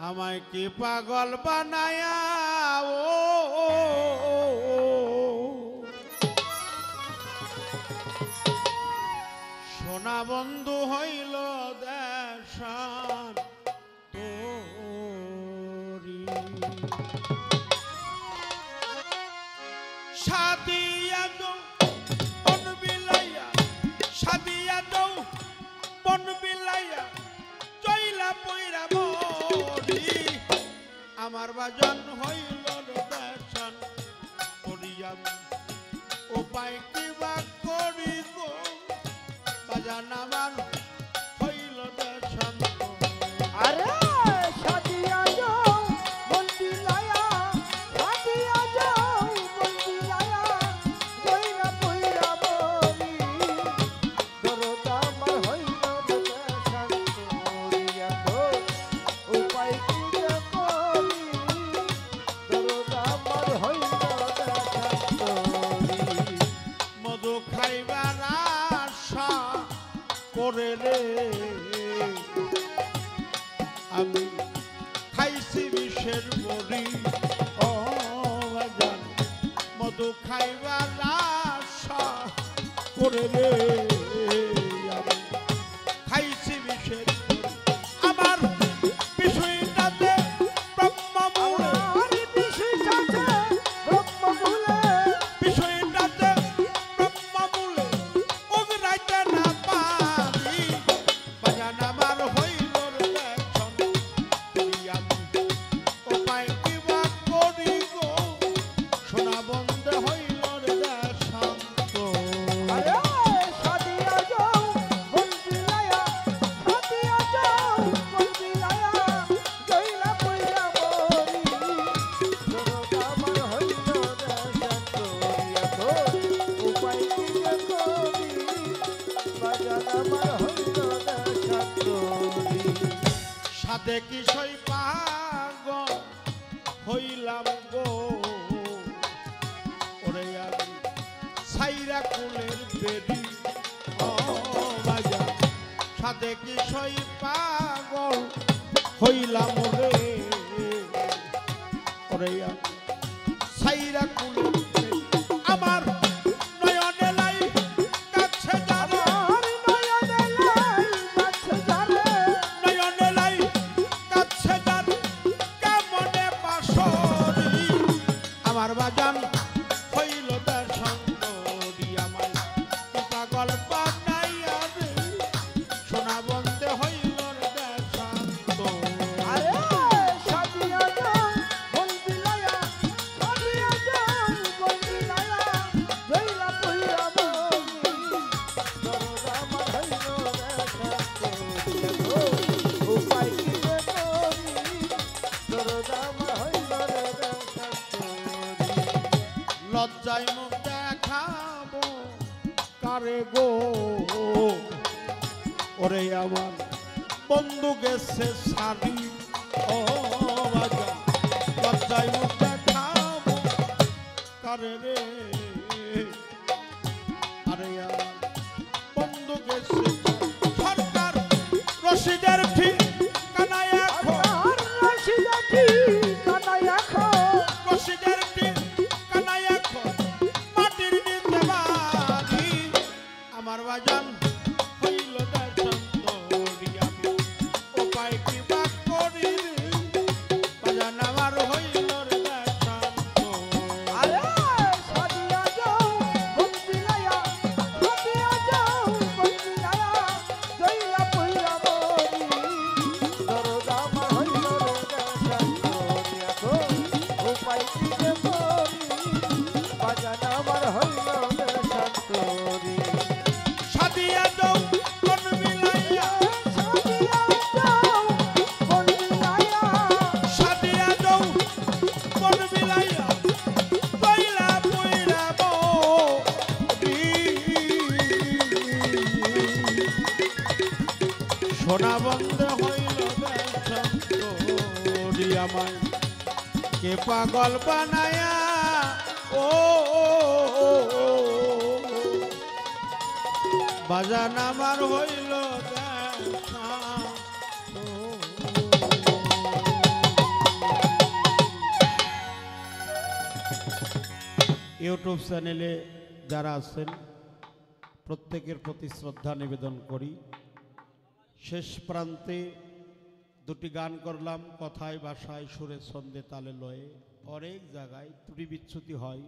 আমায় কি পাগল বানায়া ও সোনা বন্ধু হইল দেশান সাথী আমার বাজন হইল দর্শন করিয়া উপায় কি বা করিব? বাজান আমার করে রে। আমি খাইছি বিষের বড়ি ও মধু খাইবার আশা করে রে। সাথে কি সই পাগ হইলাম গো? ওরে আমি সাইরা কুলের বেরি সাথে কি সই পাগল হইলাম রে? ওরে আমি লজ্জায় মুখ দেখাবো। কারে গো? ওরে আমার বন্ধু গেছে শাড়ি ও শোনা বন্ধ হইল আমায়। কে পাগল বানায়া? ও বাজান আমার হইল ইউটিউব চ্যানেলে যারা আছেন, প্রত্যেকের প্রতি শ্রদ্ধা নিবেদন করি। শেষ প্রান্তে দুটি গান করলাম, কথায় বাসায় সুরের ছন্দে তালে লয়ে। অনেক জায়গায় ত্রুটি বিচ্ছুতি হয়